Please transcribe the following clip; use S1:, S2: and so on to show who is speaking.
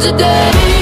S1: today.